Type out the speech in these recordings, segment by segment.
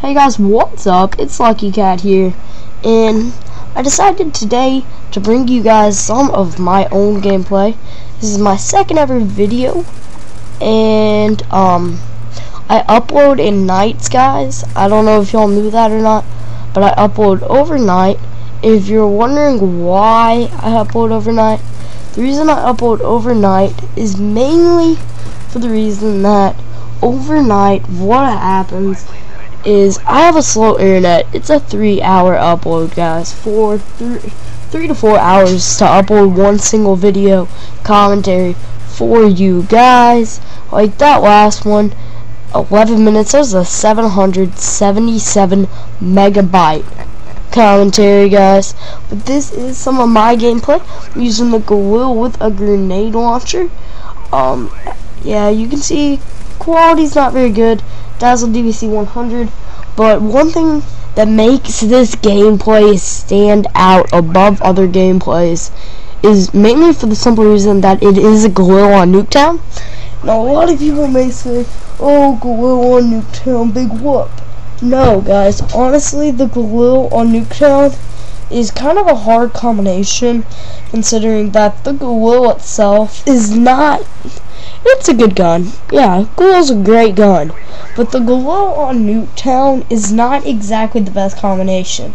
Hey guys, what's up? It's Lucky Cat here, and I decided today to bring you guys some of my own gameplay. This is my second ever video, and um, I upload in nights, guys. I don't know if y'all knew that or not, but I upload overnight. If you're wondering why I upload overnight, the reason I upload overnight is mainly for the reason that overnight what happens is I have a slow internet. It's a three hour upload guys. Four three three to four hours to upload one single video commentary for you guys. Like that last one, 11 minutes. That was a 777 megabyte commentary, guys. But this is some of my gameplay using the Galil with a grenade launcher. Um, yeah, you can see quality's not very good. Dazzle DVC 100. But one thing that makes this gameplay stand out above other gameplays is mainly for the simple reason that it is a Galil on Nuketown. Now, a lot of people may say, oh, Galil on Nuketown, big whoop. No, guys, honestly, the Galil on Nuketown is kind of a hard combination considering that the Galil itself is not it's a good gun. Yeah, Galil's a great gun. But the Galil on Nuketown is not exactly the best combination.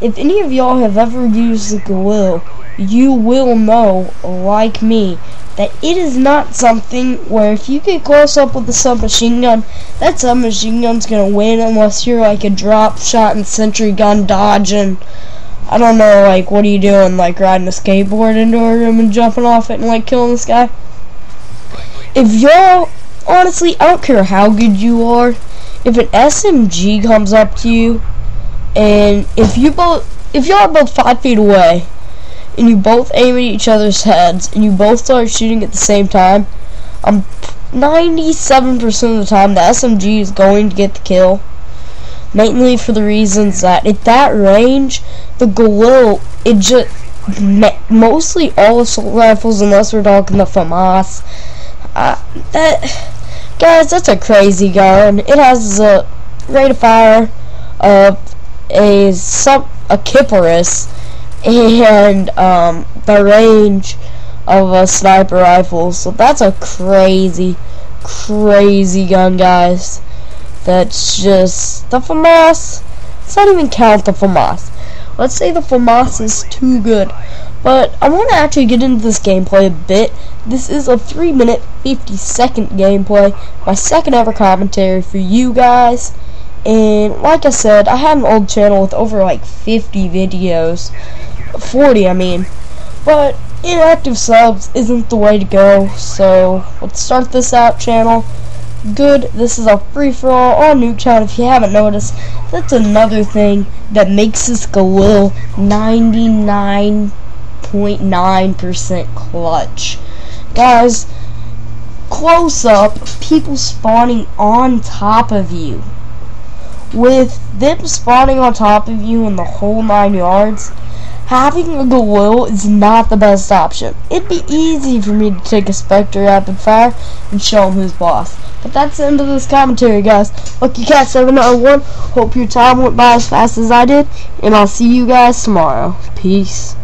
If any of y'all have ever used the Galil, you will know, like me, that it is not something where if you get close up with the submachine gun, that submachine gun's gonna win unless you're like a drop shot and sentry gun dodging. I don't know, like, what are you doing? Like, riding a skateboard into a room and jumping off it and, like, killing this guy? if y'all, honestly, I don't care how good you are, if an SMG comes up to you, and if you both, if y'all are both five feet away, and you both aim at each other's heads, and you both start shooting at the same time, I'm 97% of the time the SMG is going to get the kill. Mainly for the reasons that at that range, the Galil, it just, mostly all assault rifles, unless we're talking the FAMAS, uh, that, guys, that's a crazy gun. It has a rate of fire of a sub a Kiparis and um, the range of a sniper rifle. So that's a crazy, crazy gun, guys. That's just the FAMAS. Let's not even count the FAMAS. Let's say the FAMAS is too good. But I want to actually get into this gameplay a bit. This is a 3 minute 50 second gameplay. My second ever commentary for you guys. And like I said, I had an old channel with over like 50 videos. 40 I mean. But inactive subs isn't the way to go. So let's start this out channel. Good, this is a free-for-all on Nuketown if you haven't noticed. That's another thing that makes this Galil 99 0.9% clutch. Guys, close up, people spawning on top of you. With them spawning on top of you in the whole nine yards, having a Galil is not the best option. It'd be easy for me to take a Spectre Rapid Fire and show him who's boss. But that's the end of this commentary, guys. Lucky Cat 791. Hope your time went by as fast as I did. And I'll see you guys tomorrow. Peace.